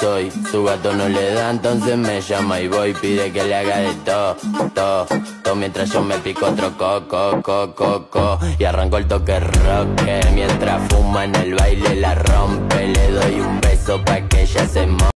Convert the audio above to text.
soy. Su gato no le da, entonces me llama y voy. Pide que le haga de todo, todo, todo. Mientras yo me pico otro coco, coco, coco. Y arranco el toque rock. Mientras fuma en el baile la rompe. Le doy un beso pa' que ella se mo